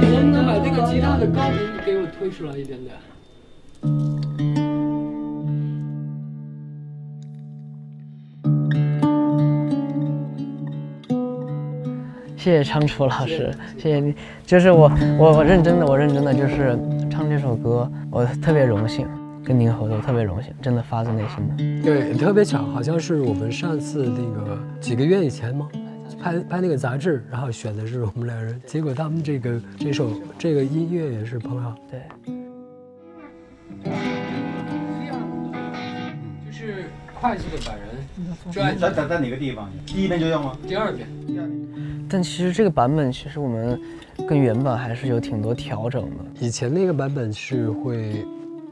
能不能把这个吉他的高音给我推出来一点点？谢谢昌楚老师谢谢你。就是我我认真的我认真的就是唱这首歌我特别荣幸跟您合作特别荣幸真的发自内心的。对特别巧好像是我们上次那个几个月以前吗？拍拍那个杂志，然后选的是我们两人，结果他们这个这首这个音乐也是朋友。对，就是快速的把人在在在哪个地方？第一遍就要吗？第二遍。但其实这个版本，其实我们跟原版还是有挺多调整的。以前那个版本是会，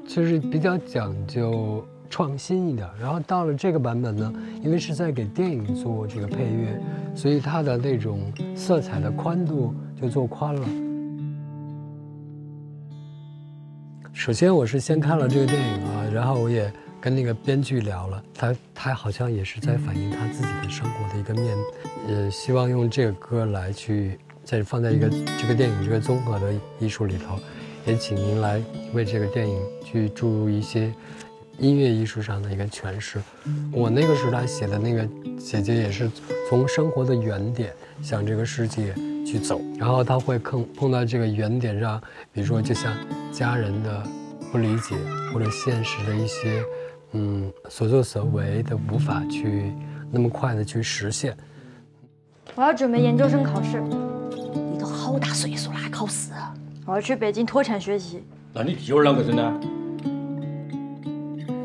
就是比较讲究创新一点，然后到了这个版本呢，因为是在给电影做这个配乐，所以它的那种色彩的宽度就做宽了。首先我是先看了这个电影啊，然后我也跟那个编剧聊了，他他好像也是在反映他自己的生活的一个面，呃，希望用这个歌来去再放在一个这个电影这个综合的艺术里头，也请您来为这个电影去注入一些音乐艺术上的一个诠释。我那个时代写的那个姐姐也是从生活的原点向这个世界去走，然后她会碰碰到这个原点上，比如说就像家人的不理解或者现实的一些。嗯，所作所为的无法去那么快的去实现。我要准备研究生考试。你都好大岁数了还考试？我要去北京脱产学习。那你弟儿啷个整呢？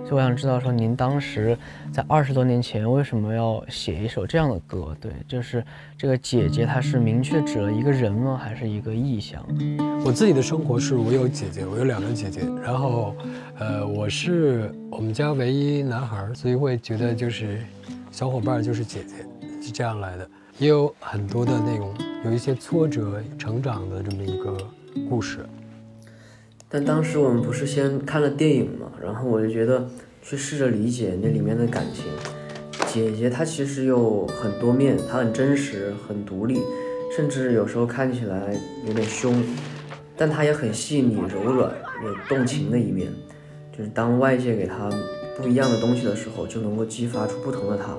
所以我想知道，说您当时在二十多年前为什么要写一首这样的歌？对，就是这个姐姐，她是明确指了一个人吗？还是一个意象？我自己的生活是我有姐姐，我有两个姐姐，然后，呃，我是我们家唯一男孩，所以会觉得就是小伙伴就是姐姐，是这样来的。也有很多的那种有一些挫折成长的这么一个故事。但当时我们不是先看了电影嘛，然后我就觉得去试着理解那里面的感情。姐姐她其实有很多面，她很真实，很独立，甚至有时候看起来有点凶，但她也很细腻、柔软，有动情的一面。就是当外界给她不一样的东西的时候，就能够激发出不同的她。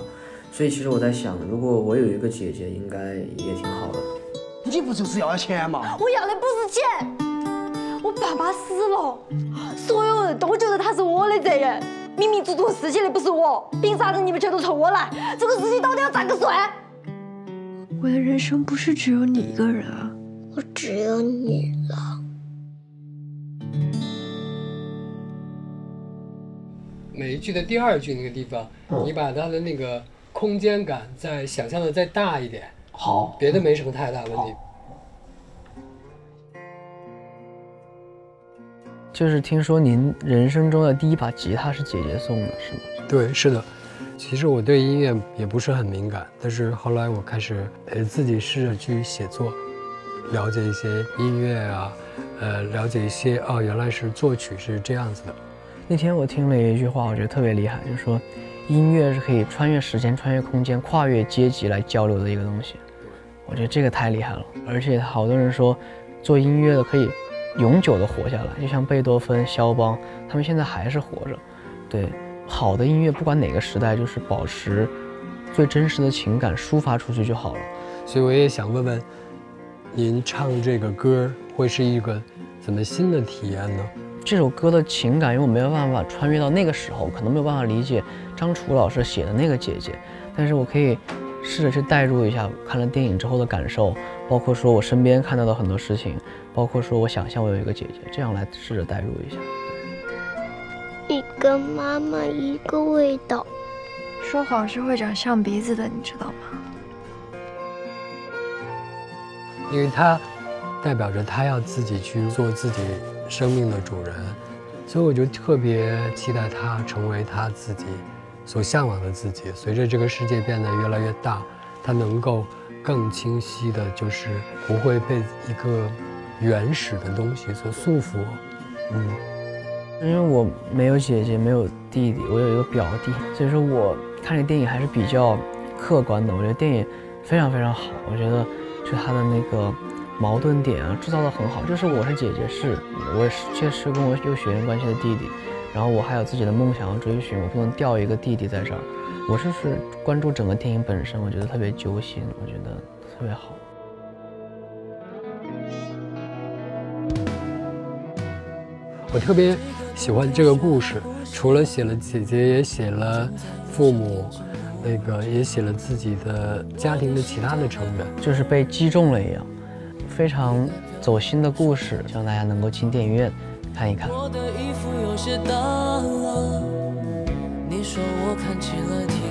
所以其实我在想，如果我有一个姐姐，应该也挺好的。你不就是要钱吗？我要的不是钱。我爸爸死了，所有人都觉得他是我的责任，明明做错事情的不是我，凭啥子你们全都冲我来？这个事情到底要咋个算？我的人生不是只有你一个人啊，我只有你了。每一句的第二句那个地方，你把它的那个空间感再想象的再大一点，好，别的没什么太大问题。就是听说您人生中的第一把吉他是姐姐送的，是吗？对，是的。其实我对音乐也不是很敏感，但是后来我开始呃自己试着去写作，了解一些音乐啊，呃，了解一些哦，原来是作曲是这样子的。那天我听了一句话，我觉得特别厉害，就是说音乐是可以穿越时间、穿越空间、跨越阶级来交流的一个东西。我觉得这个太厉害了，而且好多人说做音乐的可以。永久的活下来，就像贝多芬、肖邦，他们现在还是活着。对，好的音乐，不管哪个时代，就是保持最真实的情感抒发出去就好了。所以我也想问问，您唱这个歌会是一个怎么新的体验呢？这首歌的情感，因为我没有办法穿越到那个时候，可能没有办法理解张楚老师写的那个姐姐，但是我可以试着去代入一下看了电影之后的感受，包括说我身边看到的很多事情。包括说，我想象我有一个姐姐，这样来试着代入一下。你跟妈妈一个味道。说谎是会长象鼻子的，你知道吗？因为他代表着他要自己去做自己生命的主人，所以我就特别期待他成为他自己所向往的自己。随着这个世界变得越来越大，他能够更清晰的，就是不会被一个。原始的东西所束缚，嗯，因为我没有姐姐，没有弟弟，我有一个表弟，所以说我看这电影还是比较客观的。我觉得电影非常非常好，我觉得就他的那个矛盾点啊制造的很好。就是我是姐姐是我是确实跟我有血缘关系的弟弟然后我还有自己的梦想要追寻我不能掉一个弟弟在这儿。我就是关注整个电影本身我觉得特别揪心我觉得特别好。我特别喜欢这个故事除了写了姐姐也写了父母那个也写了自己的家庭的其他的成员。就是被击中了一样。非常走心的故事，希望大家能够进电影院看一看。我的衣服有些大了，你说我看起来挺